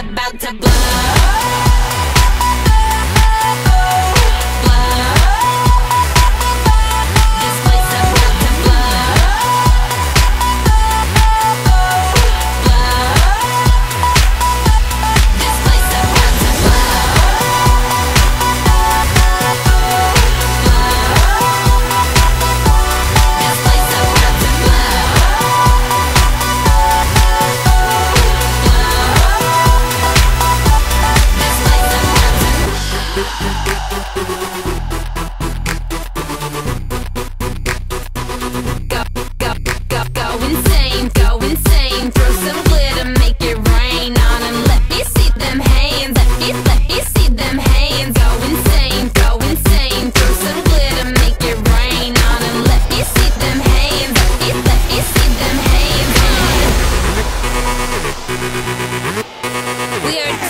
about to blow.